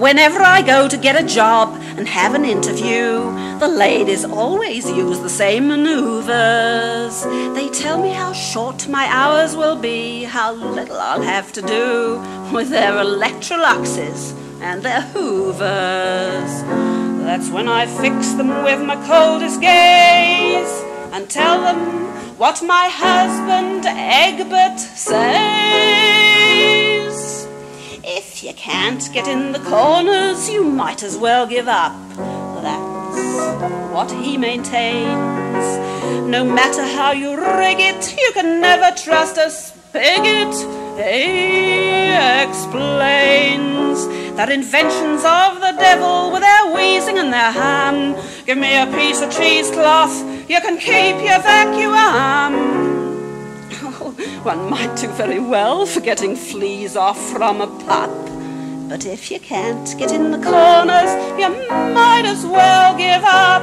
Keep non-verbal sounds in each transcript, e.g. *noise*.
Whenever I go to get a job and have an interview, the ladies always use the same maneuvers. They tell me how short my hours will be, how little I'll have to do with their Electroluxes and their Hoovers. That's when I fix them with my coldest gaze and tell them what my husband Egbert says. If you can't get in the corners, you might as well give up. That's what he maintains. No matter how you rig it, you can never trust a spigot. He explains that inventions of the devil with their wheezing and their ham. Give me a piece of cheesecloth, you can keep your vacuum. One might do very well for getting fleas off from a pup. But if you can't get in the corners, you might as well give up.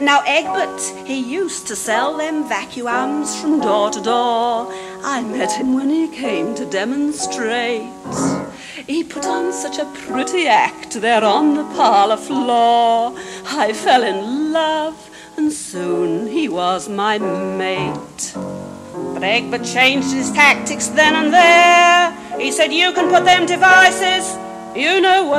Now Egbert, he used to sell them vacuums from door to door. I met him when he came to demonstrate. He put on such a pretty act there on the parlor floor. I fell in love, and soon he was my mate. But Egbert changed his tactics then and there. He said, You can put them devices, you know where.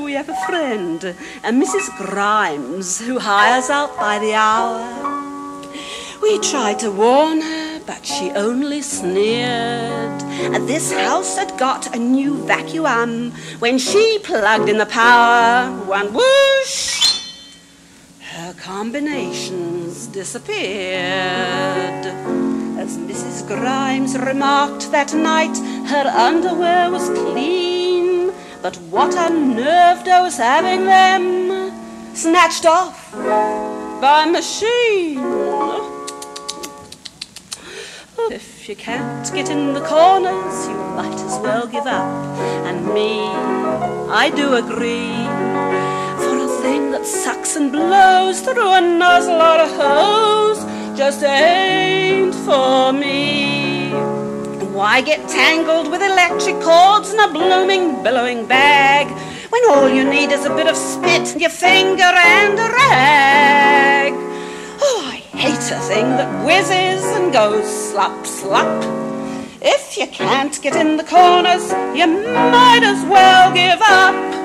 *laughs* we have a friend, a Mrs. Grimes, who hires out by the hour. We tried to warn her, but she only sneered. And this house had got a new vacuum when she plugged in the power. One whoosh! Her combinations disappeared. As Mrs. Grimes remarked that night, her underwear was clean, but what unnerved her was having them snatched off by machine. If you can't get in the corners, you might as well give up. And me, I do agree. Thing that sucks and blows through a nozzle or a hose just ain't for me. Why get tangled with electric cords in a blooming, billowing bag when all you need is a bit of spit, and your finger, and a rag? Oh, I hate a thing that whizzes and goes slap, slap. If you can't get in the corners, you might as well give up.